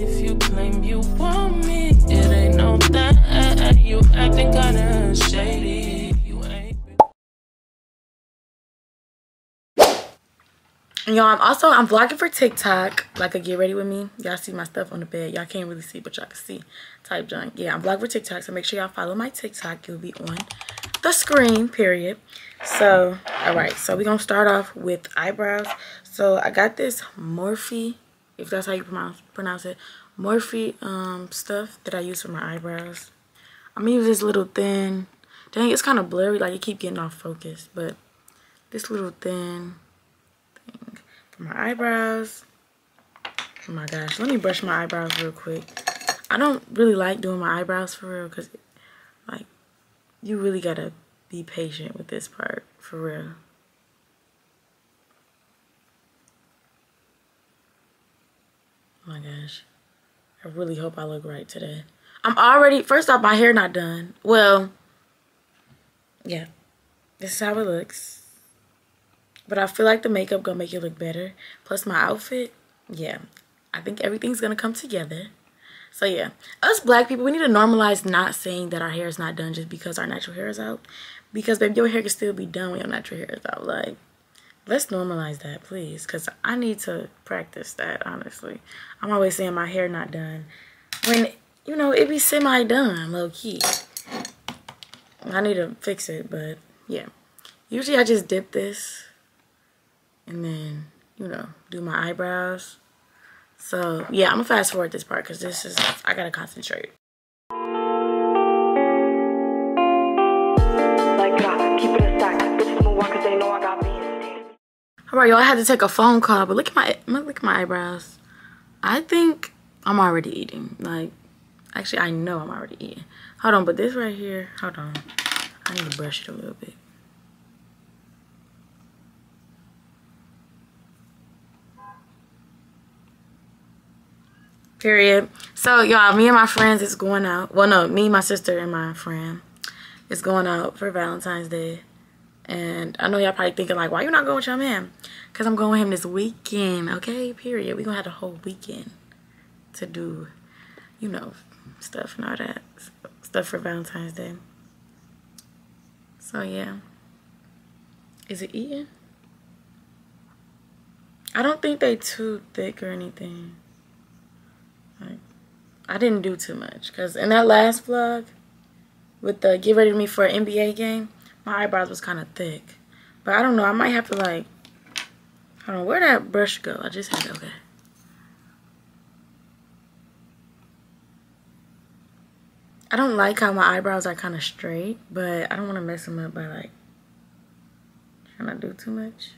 If you claim you want me, it ain't no that. You acting kinda shady. Y'all, I'm also I'm vlogging for TikTok, like a get ready with me. Y'all see my stuff on the bed. Y'all can't really see, but y'all can see type junk. Yeah, I'm vlogging for TikTok, so make sure y'all follow my TikTok. It'll be on the screen, period. So, all right, so we're gonna start off with eyebrows. So I got this Morphe if that's how you pronounce pronounce it, Morphe um, stuff that I use for my eyebrows. I'm use this little thin, dang, it's kind of blurry, like it keep getting off focus, but this little thin thing for my eyebrows. Oh my gosh, let me brush my eyebrows real quick. I don't really like doing my eyebrows for real, because like, you really gotta be patient with this part, for real. My gosh. I really hope I look right today. I'm already, first off, my hair not done. Well, yeah. This is how it looks. But I feel like the makeup gonna make it look better. Plus my outfit, yeah. I think everything's gonna come together. So yeah, us black people, we need to normalize not saying that our hair is not done just because our natural hair is out. Because baby, your hair can still be done when your natural hair is out. Like, let's normalize that please because i need to practice that honestly. I'm always saying my hair not done when you know it be semi-done low-key. I need to fix it but yeah. Usually i just dip this and then you know do my eyebrows. So yeah i'm gonna fast forward this part because this is i gotta concentrate All right, y'all. I had to take a phone call, but look at my look at my eyebrows. I think I'm already eating. Like, actually, I know I'm already eating. Hold on, but this right here. Hold on. I need to brush it a little bit. Period. So, y'all, me and my friends is going out. Well, no, me, my sister, and my friend is going out for Valentine's Day. And I know y'all probably thinking like, why you not going with your man? Because I'm going with him this weekend, okay? Period. we going to have the whole weekend to do, you know, stuff and all that. Stuff for Valentine's Day. So, yeah. Is it eating? I don't think they too thick or anything. Like, I didn't do too much. Because in that last vlog, with the get ready to meet for an NBA game, my eyebrows was kind of thick. But I don't know. I might have to like, I don't know. Where'd that brush go? I just had it. Okay. I don't like how my eyebrows are kind of straight. But I don't want to mess them up by like trying to do too much.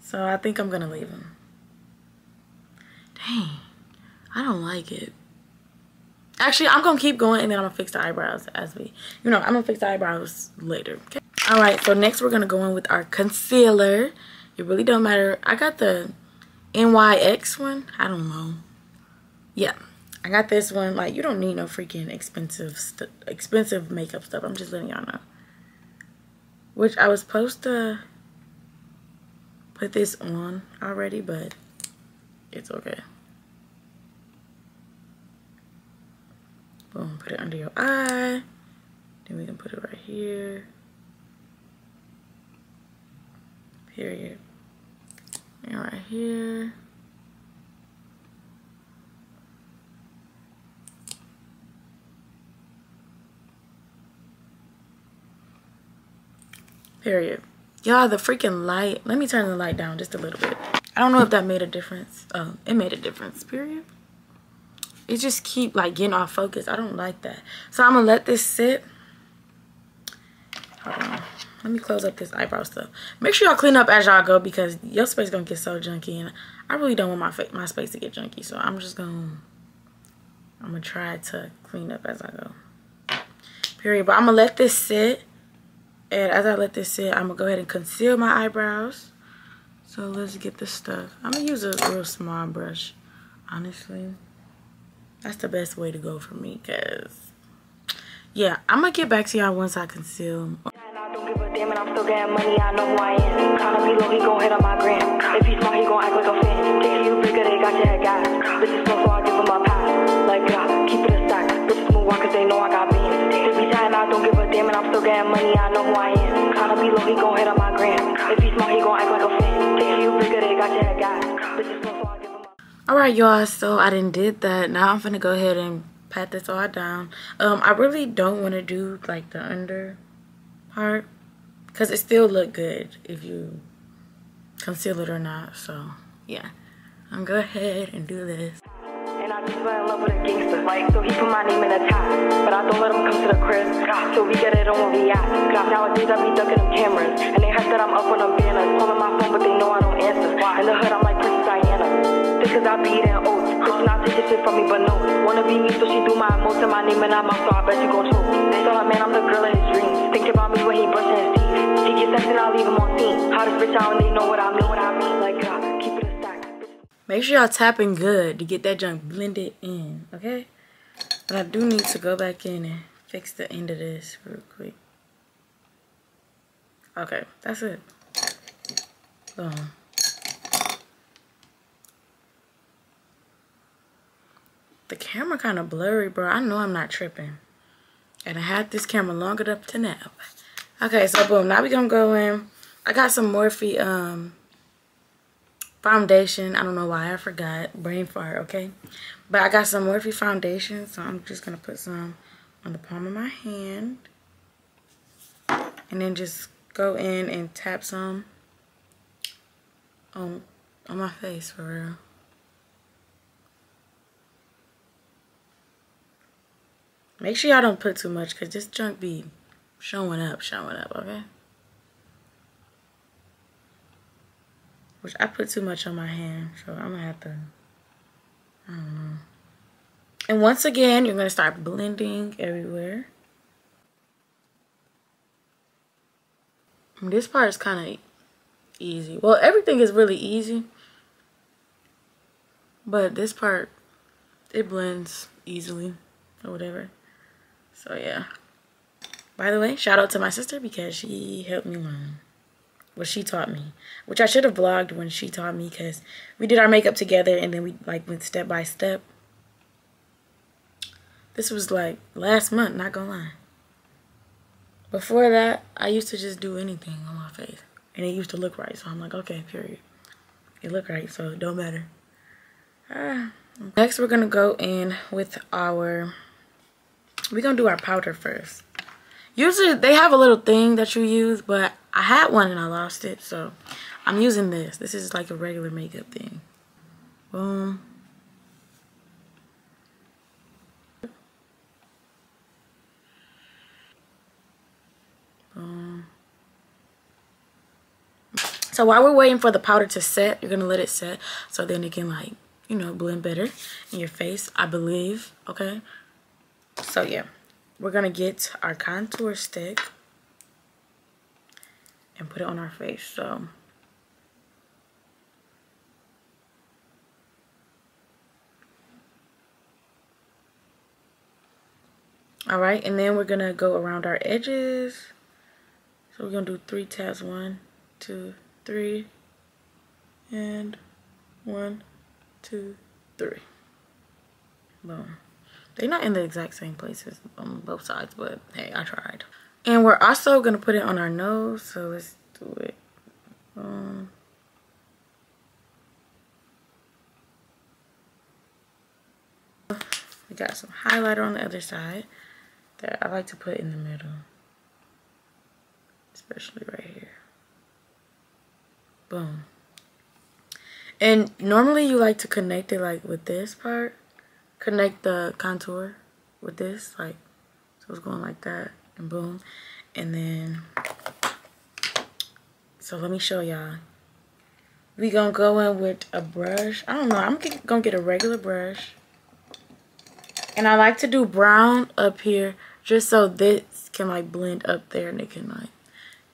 So I think I'm going to leave them. Dang. I don't like it. Actually, I'm going to keep going and then I'm going to fix the eyebrows as we, you know, I'm going to fix the eyebrows later. Okay. All right. So next we're going to go in with our concealer. It really don't matter. I got the NYX one. I don't know. Yeah. I got this one. Like, you don't need no freaking expensive, expensive makeup stuff. I'm just letting y'all know. Which I was supposed to put this on already, but it's okay. Boom, put it under your eye. Then we can put it right here. Period. And right here. Period. Y'all, the freaking light. Let me turn the light down just a little bit. I don't know if that made a difference. Oh, it made a difference, period it just keep like getting off focus. I don't like that. So I'm gonna let this sit. Hold on. Let me close up this eyebrow stuff. Make sure y'all clean up as y'all go because your space gonna get so junky and I really don't want my my space to get junky. So I'm just gonna I'm gonna try to clean up as I go. Period. But I'm gonna let this sit. And as I let this sit, I'm gonna go ahead and conceal my eyebrows. So let's get this stuff. I'm gonna use a real small brush, honestly. That's the best way to go for me because, yeah, I'm going to get back to y'all once I conceal. Money, I know who I am. Kinda be low, he gon' hit on my gram. If he gon' act like a fan. Bigger, they got your head. Bitches give him my. Like, keep it a stack. Bitches move cause they know I got beans. If I don't give a damn, and I'm still getting money, I know who I am. Kinda be low, he gon' hit on my gram. If he gon' act like a fan. Bigger, they got your head. Bitches give him a... Alright, y'all, so I didn't did that. Now I'm gonna go ahead and pat this all down. Um, I really don't want to do like the under part because it still look good if you conceal it or not. So yeah, I'm gonna go ahead and do this. And I just fell in love with a gangster. Like, so he put my name in the top. But I don't let him come to the crib. So we get it on where we at. Nowadays I be ducking them cameras. And they heard that I'm up on them banners. Calling my phone, but they know I don't answer. In the hood, I'm like Princess Diana. Cause I be eating oats. Bitch not taking shit from me, but no. Wanna be me, so she do my most in my name and I'm out, so I bet you gon' choke. Tell her, man, I'm the girl in his dreams. Think about me when he brushing his teeth. He get sex and I leave him on scene. Hottest bitch out and they know what I mean. What I mean. Like, uh, keep it a. Make sure y'all tapping good to get that junk blended in, okay? But I do need to go back in and fix the end of this real quick. Okay, that's it. Boom. The camera kind of blurry, bro. I know I'm not tripping. And I had this camera long enough to now. Okay, so boom. Now we gonna go in. I got some Morphe um, foundation. I don't know why I forgot. Brain fart, okay? But I got some Morphe foundation. So I'm just gonna put some on the palm of my hand. And then just go in and tap some on, on my face for real. Make sure y'all don't put too much because this junk be showing up, showing up, okay? Which I put too much on my hand, so I'm gonna have to, I don't know. And once again, you're gonna start blending everywhere. This part is kind of easy. Well, everything is really easy. But this part, it blends easily or whatever. So yeah. By the way, shout out to my sister because she helped me learn what she taught me. Which I should have vlogged when she taught me because we did our makeup together and then we like went step by step. This was like last month, not gonna lie. Before that, I used to just do anything on my face. And it used to look right. So I'm like, okay, period. It looked right, so it don't matter. Ah. Next, we're to go in with our... We're to do our powder first. Usually, they have a little thing that you use, but I had one and I lost it. So, I'm using this. This is like a regular makeup thing. Boom. Boom. So while we're waiting for the powder to set, you're gonna let it set so then it can like, you know, blend better in your face, I believe, okay? So yeah, we're gonna get our contour stick and put it on our face, so. All right, and then we're gonna go around our edges. So we're gonna do three tabs, one, two, three, and one, two, three. Boom. They're not in the exact same places on both sides, but hey, I tried. And we're also gonna put it on our nose, so let's do it. Um, we got some highlighter on the other side that I like to put in the middle, especially right here. Boom. And normally you like to connect it like with this part. Connect the contour with this, like, so it's going like that, and boom. And then, so let me show y'all. We gonna go in with a brush. I don't know, I'm gonna get a regular brush. And I like to do brown up here, just so this can like blend up there and it can like,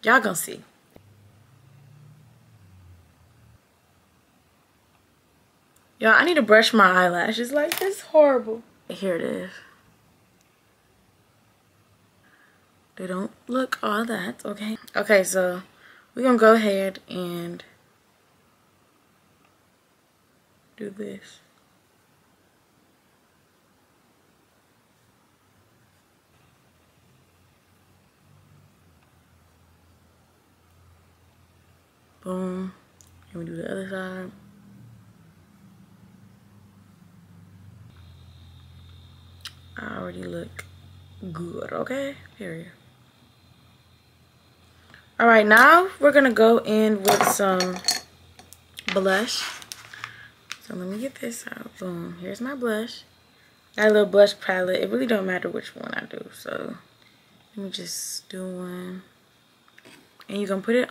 y'all gonna see. Y'all, I need to brush my eyelashes. Like, this horrible. Here it is. They don't look all that, okay? Okay, so we're going to go ahead and do this. Boom. And we do the other side. I already look good, okay? Period. All right, now we're gonna go in with some blush. So let me get this out. Boom, here's my blush. Got a little blush palette. It really don't matter which one I do. So let me just do one. And you're gonna put it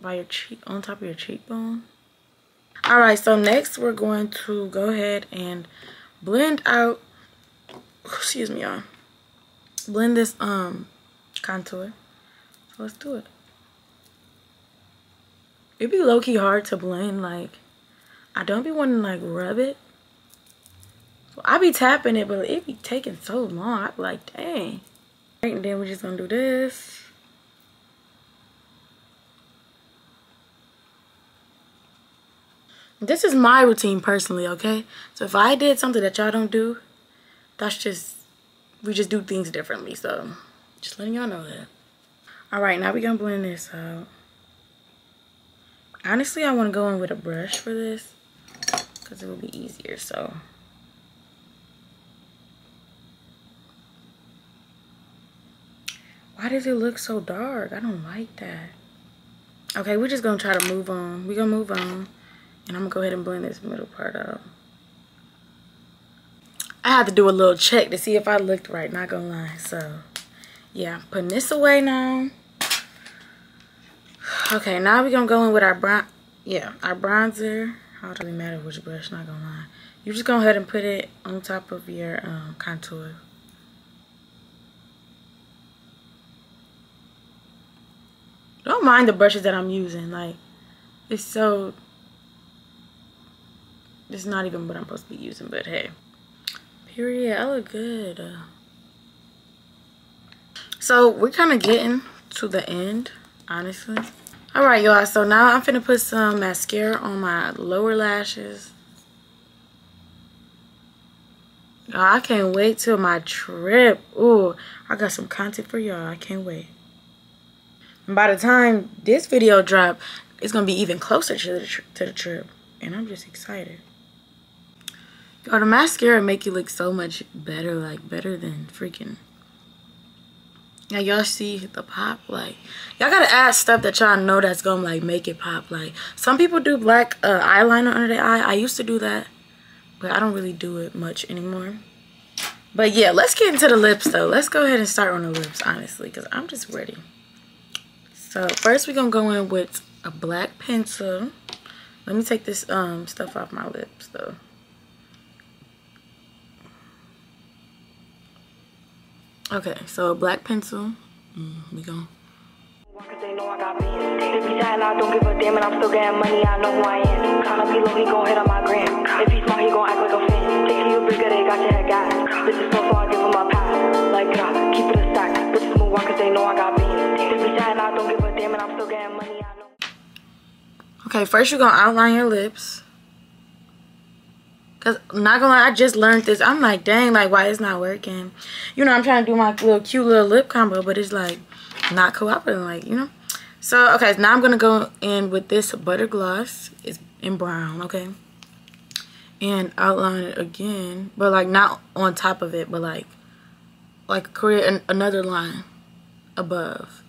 by your cheek, on top of your cheekbone. All right, so next we're going to go ahead and blend out excuse me y'all. Blend this um contour. So let's do it. It'd be low-key hard to blend like i don't be wanting to like rub it. So i be tapping it but it be taking so long. I be like dang. Right, and then we're just gonna do this. This is my routine personally okay? So if i did something that y'all don't do that's just we just do things differently so just letting y'all know that. All right now we're gonna blend this out. Honestly i want to go in with a brush for this because it will be easier so. Why does it look so dark? I don't like that. Okay we're just gonna try to move on. We're gonna move on and i'm gonna go ahead and blend this middle part out I had to do a little check to see if I looked right, not gonna lie. So, yeah, putting this away now. Okay, now we're gonna go in with our bron yeah, our bronzer. How does it matter which brush, not gonna lie. You just go ahead and put it on top of your um, contour. Don't mind the brushes that I'm using. Like, it's so, it's not even what I'm supposed to be using, but hey. Period. I look good. So we're kind of getting to the end, honestly. All right, y'all. So now I'm finna put some mascara on my lower lashes. I can't wait till my trip. Ooh, I got some content for y'all. I can't wait. And by the time this video drop, it's gonna be even closer to the to the trip, and I'm just excited. Or the mascara make you look so much better, like better than freaking. Now y'all see the pop, like y'all gotta add stuff that y'all know that's gonna like make it pop. Like some people do black uh, eyeliner under their eye. I used to do that, but I don't really do it much anymore. But yeah, let's get into the lips though. Let's go ahead and start on the lips, honestly, because I'm just ready. So first we're gonna go in with a black pencil. Let me take this um stuff off my lips though. Okay, so black pencil. Mm, we go. They know I got be chatting, I don't give a damn, and I'm still getting money. I know who I am. Tryna be low, he gon' hit on my gram. If he's smart, he gon' act like a fan. Take you they got your head gas. So I give him a pass. Like, keep it a stack. Move on, cause they know I got bands. They be chatting, I don't give a damn, and I'm still getting money. I know. Okay, first you're gonna outline your lips. Cause I'm not gonna lie, I just learned this. I'm like, dang, like why it's not working? You know, I'm trying to do my little cute little lip combo, but it's like not cooperating, like, you know? So okay, now I'm gonna go in with this butter gloss. It's in brown, okay? And outline it again, but like not on top of it, but like like create an, another line above.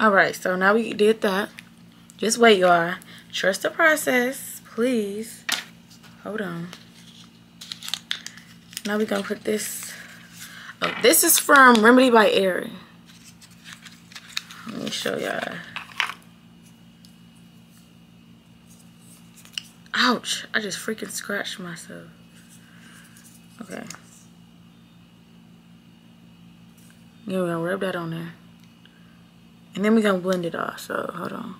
Alright, so now we did that. Just wait, y'all. Trust the process, please. Hold on. Now we're gonna put this. Oh, this is from Remedy by Aerie. Let me show y'all. Ouch! I just freaking scratched myself. Okay. Yeah, we're gonna rub that on there. And then we're gonna blend it off, so hold on.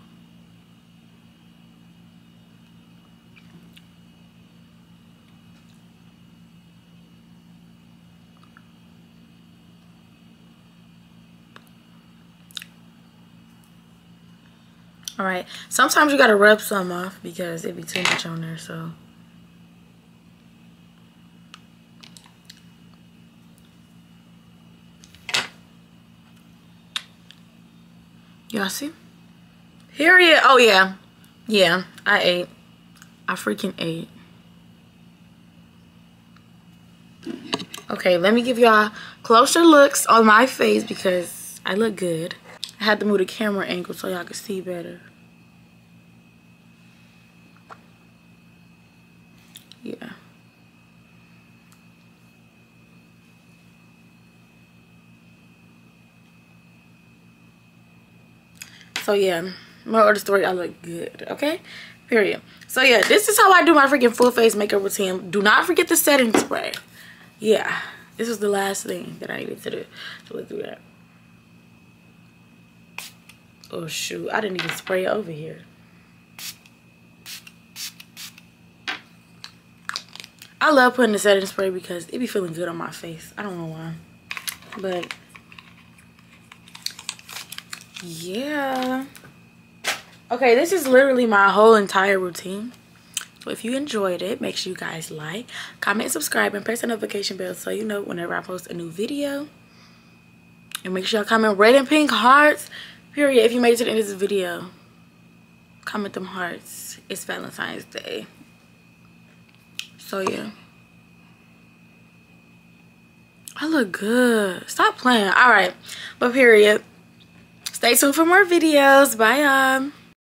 All right. Sometimes you gotta rub some off because it be too much on there. So. Y'all see? here? Period. Oh, yeah. Yeah, I ate. I freaking ate. Okay, let me give y'all closer looks on my face because I look good. I had to move the camera angle so y'all could see better. Yeah. So yeah, of the story, I look good, okay? Period. So yeah, this is how I do my freaking full face makeup routine. Do not forget the setting spray. Yeah, this is the last thing that I needed to do. So let's do that. Oh shoot, I didn't even spray it over here. I love putting the setting spray because it be feeling good on my face. I don't know why. But yeah. Okay, this is literally my whole entire routine. So if you enjoyed it, make sure you guys like, comment, subscribe, and press the notification bell so you know whenever I post a new video. And make sure y'all comment red and pink hearts. Period. If you made it to the end of this video, comment them hearts. It's Valentine's Day. So yeah. I look good. Stop playing. All right. But period. Stay tuned for more videos. Bye, y'all.